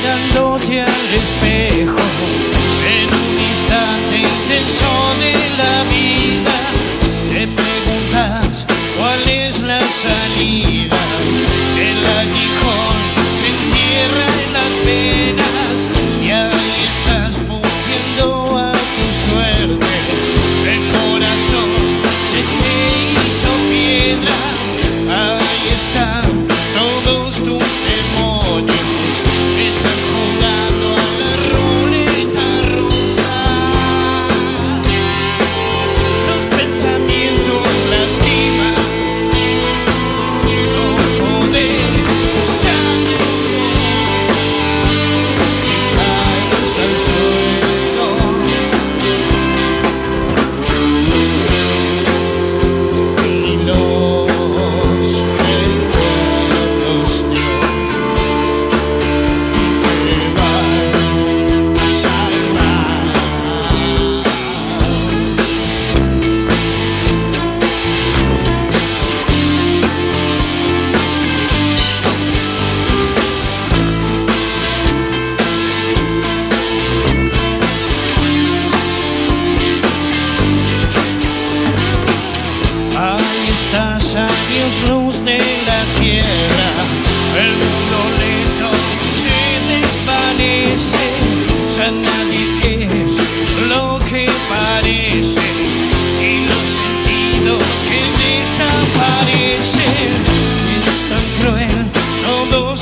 mirándote al espejo, en un instante intenso de la vida, te preguntas cuál es la salida.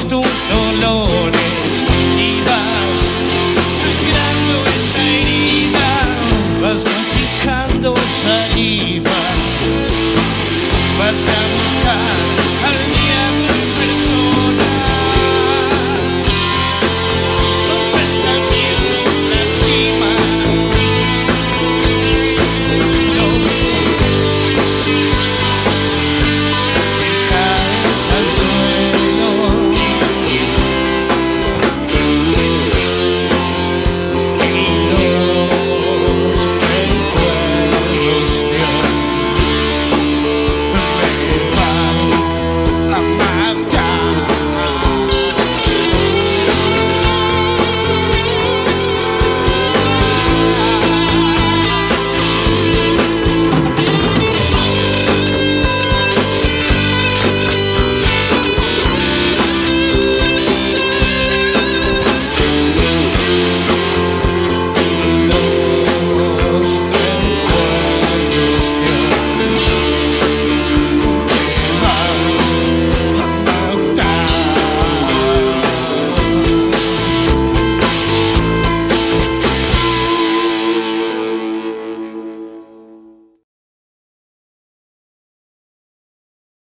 tus dolores y vas sangrando esa herida, vas masticando saliva, vas a